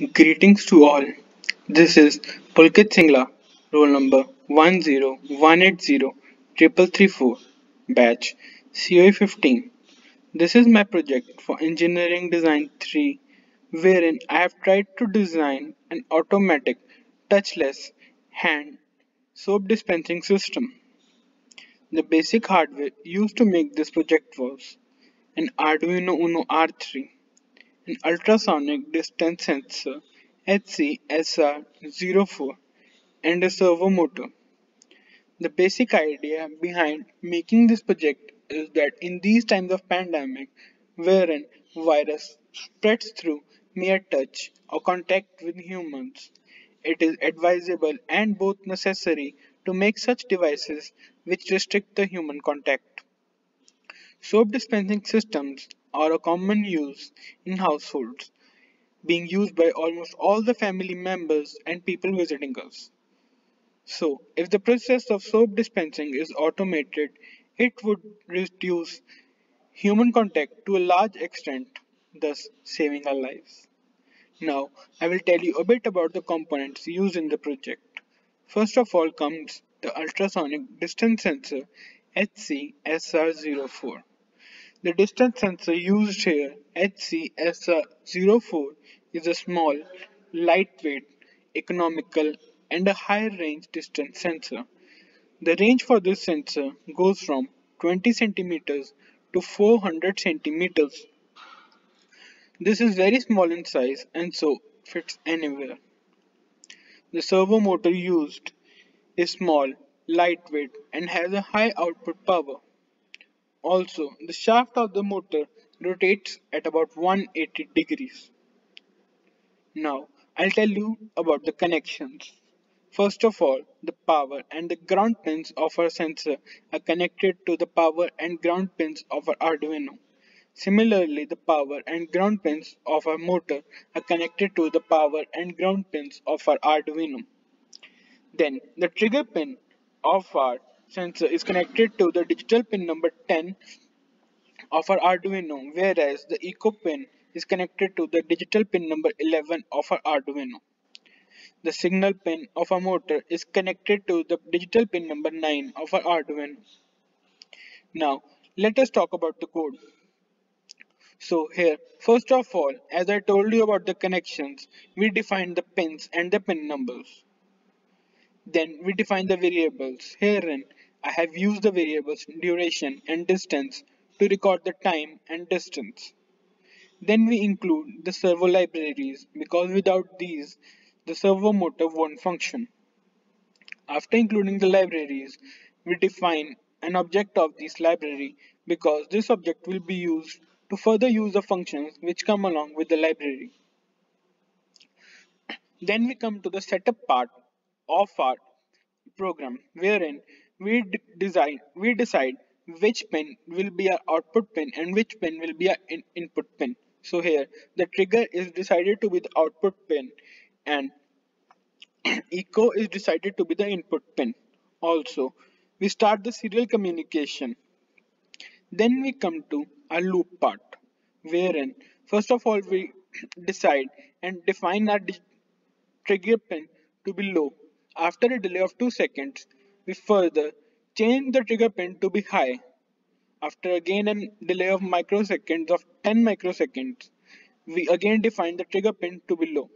Greetings to all. This is Pulkit Singla, roll number 101803334, batch COE15. This is my project for Engineering Design 3, wherein I have tried to design an automatic touchless hand soap dispensing system. The basic hardware used to make this project was an Arduino Uno R3 an ultrasonic distance sensor HC-SR04 and a servo motor. The basic idea behind making this project is that in these times of pandemic wherein virus spreads through mere touch or contact with humans, it is advisable and both necessary to make such devices which restrict the human contact. Soap dispensing systems are a common use in households, being used by almost all the family members and people visiting us. So, if the process of soap dispensing is automated, it would reduce human contact to a large extent, thus saving our lives. Now, I will tell you a bit about the components used in the project. First of all comes the ultrasonic distance sensor HC-SR04. The distance sensor used here, HC-SR04, is a small, lightweight, economical, and a high range distance sensor. The range for this sensor goes from 20 centimeters to 400 centimeters. This is very small in size and so fits anywhere. The servo motor used is small, lightweight, and has a high output power. Also, the shaft of the motor rotates at about 180 degrees. Now, I'll tell you about the connections. First of all, the power and the ground pins of our sensor are connected to the power and ground pins of our Arduino. Similarly, the power and ground pins of our motor are connected to the power and ground pins of our Arduino. Then, the trigger pin of our sensor is connected to the digital pin number 10 of our Arduino whereas the echo pin is connected to the digital pin number 11 of our Arduino. The signal pin of our motor is connected to the digital pin number 9 of our Arduino. Now let us talk about the code. So here first of all as I told you about the connections we define the pins and the pin numbers. Then we define the variables. Herein I have used the variables duration and distance to record the time and distance. Then we include the servo libraries because without these the servo motor won't function. After including the libraries, we define an object of this library because this object will be used to further use the functions which come along with the library. Then we come to the setup part of our program wherein we design we decide which pin will be our output pin and which pin will be our in input pin so here the trigger is decided to be the output pin and echo is decided to be the input pin also. We start the serial communication. Then we come to our loop part wherein first of all we decide and define our trigger pin to be low. After a delay of 2 seconds further change the trigger pin to be high. After again a delay of microseconds of 10 microseconds, we again define the trigger pin to be low.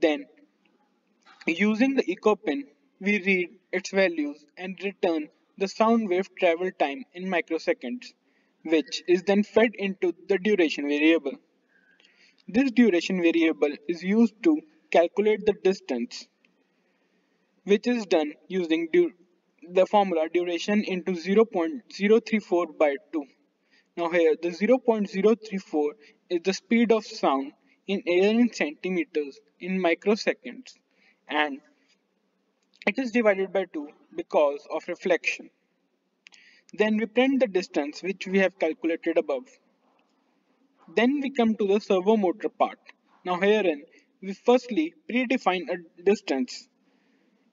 Then, using the echo pin, we read its values and return the sound wave travel time in microseconds, which is then fed into the duration variable. This duration variable is used to calculate the distance which is done using the formula duration into 0.034 by 2. Now here the 0.034 is the speed of sound in air in centimeters in microseconds and it is divided by 2 because of reflection. Then we print the distance which we have calculated above. Then we come to the servo motor part. Now herein we firstly predefine a distance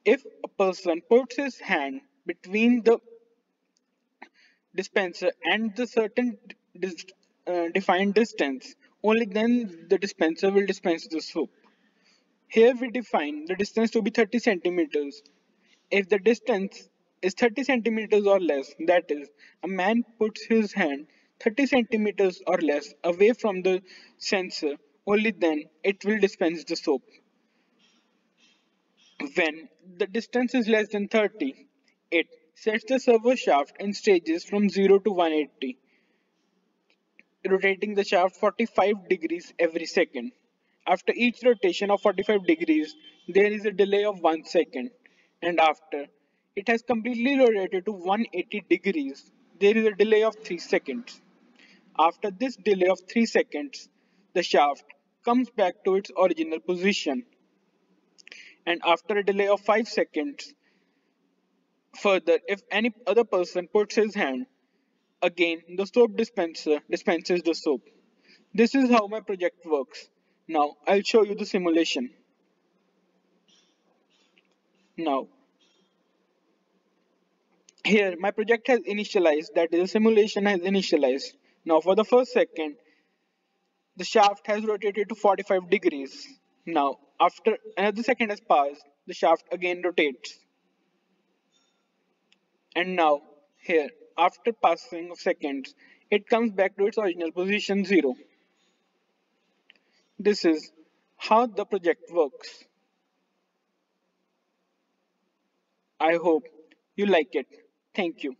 if a person puts his hand between the dispenser and the certain dis uh, defined distance Only then the dispenser will dispense the soap. Here we define the distance to be 30 centimeters. If the distance is 30 centimeters or less, that is, a man puts his hand 30 centimeters or less away from the sensor, only then it will dispense the soap. When the distance is less than 30, it sets the servo shaft in stages from 0 to 180, rotating the shaft 45 degrees every second. After each rotation of 45 degrees, there is a delay of 1 second, and after it has completely rotated to 180 degrees, there is a delay of 3 seconds. After this delay of 3 seconds, the shaft comes back to its original position and after a delay of 5 seconds. Further, if any other person puts his hand, again the soap dispenser dispenses the soap. This is how my project works. Now I'll show you the simulation. Now, here my project has initialized, that is the simulation has initialized. Now for the first second, the shaft has rotated to 45 degrees. Now after another second has passed, the shaft again rotates. And now, here, after passing of seconds, it comes back to its original position 0. This is how the project works. I hope you like it. Thank you.